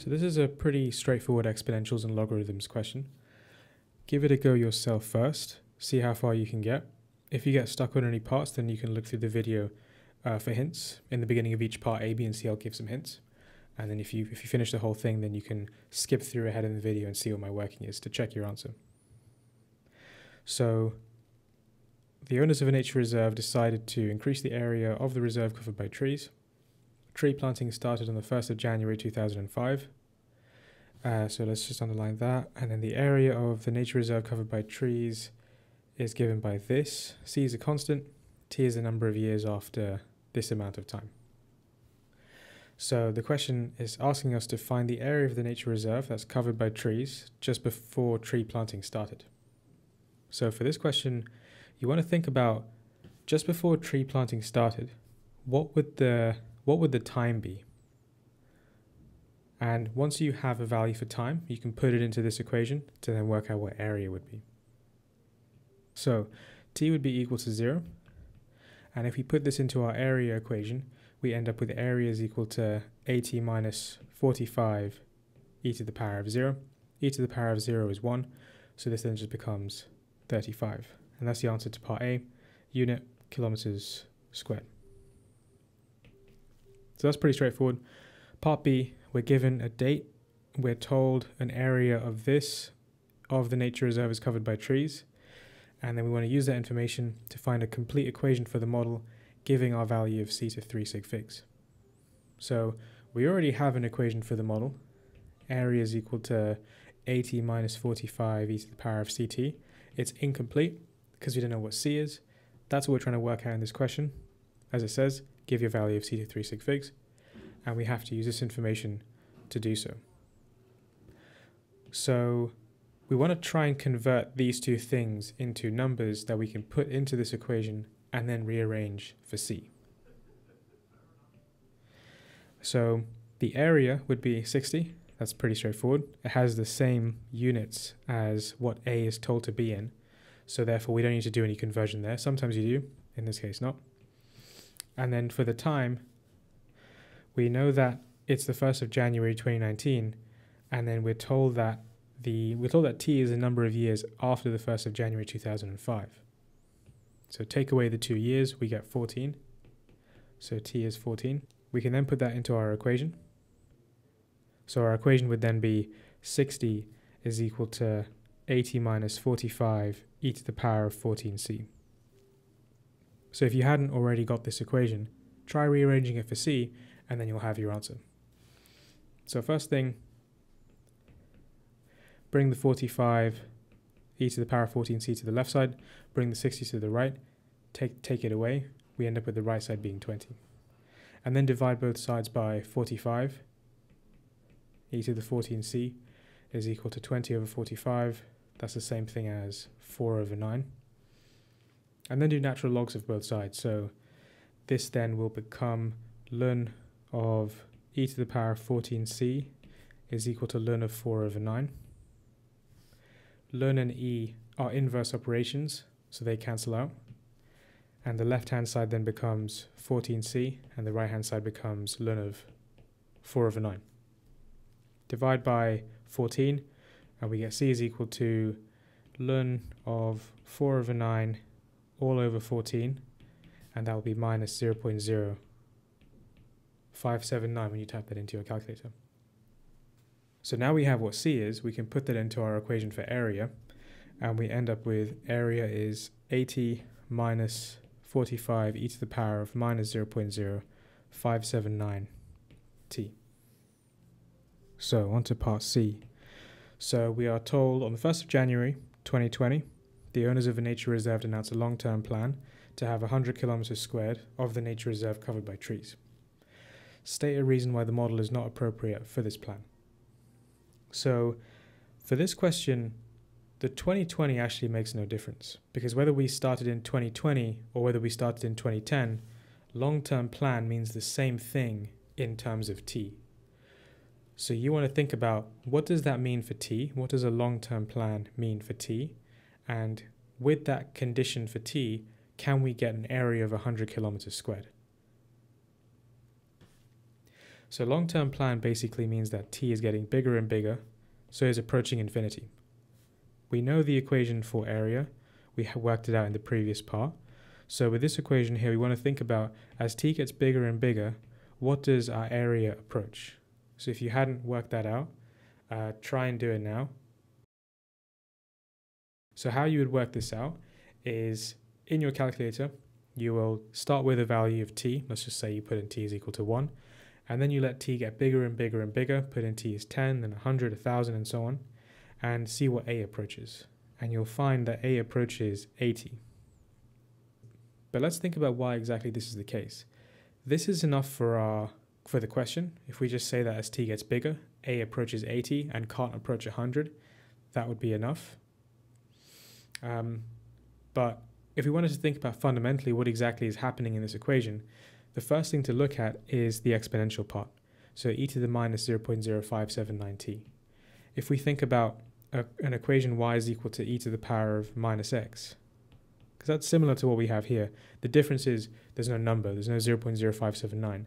So this is a pretty straightforward exponentials and logarithms question. Give it a go yourself first, see how far you can get. If you get stuck on any parts, then you can look through the video uh, for hints in the beginning of each part A, B, and C. I'll give some hints. And then if you if you finish the whole thing, then you can skip through ahead in the video and see what my working is to check your answer. So the owners of a nature reserve decided to increase the area of the reserve covered by trees. Tree planting started on the 1st of January 2005. Uh, so let's just underline that. And then the area of the nature reserve covered by trees is given by this. C is a constant, T is the number of years after this amount of time. So the question is asking us to find the area of the nature reserve that's covered by trees just before tree planting started. So for this question, you want to think about just before tree planting started, what would the what would the time be? And once you have a value for time, you can put it into this equation to then work out what area would be. So t would be equal to 0. And if we put this into our area equation, we end up with area is equal to 80 minus 45 e to the power of 0. e to the power of 0 is 1, so this then just becomes 35. And that's the answer to part A, unit kilometers squared. So that's pretty straightforward. Part B, we're given a date. We're told an area of this, of the nature reserve is covered by trees. And then we want to use that information to find a complete equation for the model, giving our value of c to 3 sig figs. So we already have an equation for the model. Area is equal to 80 minus 45 e to the power of ct. It's incomplete because we don't know what c is. That's what we're trying to work out in this question. As it says, give your value of c to 3 sig figs. And we have to use this information to do so. So we want to try and convert these two things into numbers that we can put into this equation and then rearrange for C. So the area would be 60. That's pretty straightforward. It has the same units as what A is told to be in. So therefore we don't need to do any conversion there. Sometimes you do, in this case not. And then for the time, we know that it's the 1st of January 2019, and then we're told that the we're told that t is a number of years after the 1st of January 2005. So take away the two years, we get 14. So t is 14. We can then put that into our equation. So our equation would then be 60 is equal to 80 minus 45 e to the power of 14c. So if you hadn't already got this equation, try rearranging it for c, and then you'll have your answer. So first thing, bring the 45 e to the power of 14c to the left side, bring the 60 to the right, take, take it away, we end up with the right side being 20. And then divide both sides by 45, e to the 14c is equal to 20 over 45, that's the same thing as 4 over 9. And then do natural logs of both sides, so this then will become ln of e to the power of 14c is equal to ln of 4 over 9 ln and e are inverse operations, so they cancel out. And the left-hand side then becomes 14c, and the right-hand side becomes ln of 4 over 9. Divide by 14, and we get c is equal to ln of 4 over 9 all over 14, and that will be minus 0 0.0579 when you type that into your calculator. So now we have what C is, we can put that into our equation for area, and we end up with area is 80 minus 45 e to the power of minus 0.0579 t. So on to part C. So we are told on the 1st of January 2020, the owners of a nature reserve announced a long-term plan to have 100 kilometers squared of the nature reserve covered by trees. State a reason why the model is not appropriate for this plan. So for this question, the 2020 actually makes no difference because whether we started in 2020 or whether we started in 2010, long-term plan means the same thing in terms of T. So you want to think about what does that mean for T? What does a long-term plan mean for T? And with that condition for T, can we get an area of 100 kilometers squared? So long-term plan basically means that t is getting bigger and bigger, so is approaching infinity. We know the equation for area, we worked it out in the previous part. So with this equation here, we want to think about as t gets bigger and bigger, what does our area approach? So if you hadn't worked that out, uh, try and do it now. So how you would work this out is in your calculator, you will start with a value of t. Let's just say you put in t is equal to 1. And then you let t get bigger and bigger and bigger. Put in t is 10, then 100, 1000, and so on. And see what a approaches. And you'll find that a approaches 80. But let's think about why exactly this is the case. This is enough for our for the question. If we just say that as t gets bigger, a approaches 80 and can't approach 100, that would be enough. Um, but if we wanted to think about fundamentally what exactly is happening in this equation, the first thing to look at is the exponential part. So e to the minus 0.0579t. If we think about a, an equation y is equal to e to the power of minus x, because that's similar to what we have here. The difference is there's no number, there's no 0.0579.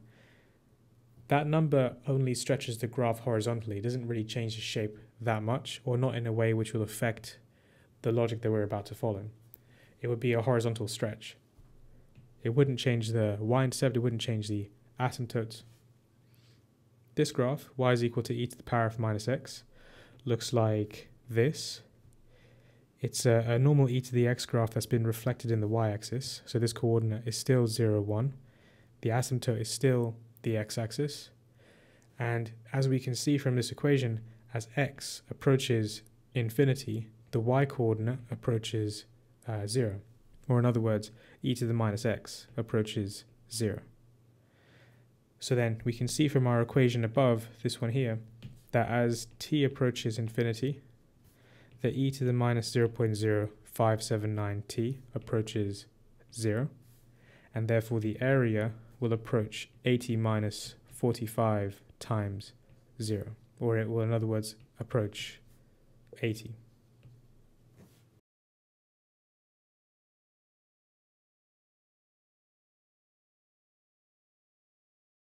That number only stretches the graph horizontally, it doesn't really change the shape that much, or not in a way which will affect the logic that we're about to follow. It would be a horizontal stretch. It wouldn't change the y-intercept, it wouldn't change the asymptotes. This graph, y is equal to e to the power of minus x, looks like this. It's a, a, normal e to the x graph that's been reflected in the y-axis. So this coordinate is still 0, 1. The asymptote is still the x-axis. And as we can see from this equation, as x approaches infinity, the y-coordinate approaches uh, 0. Or in other words, e to the minus x approaches 0. So then we can see from our equation above, this one here, that as t approaches infinity, the e to the minus 0.0579t approaches 0, and therefore the area will approach 80 minus 45 times 0, or it will, in other words, approach 80.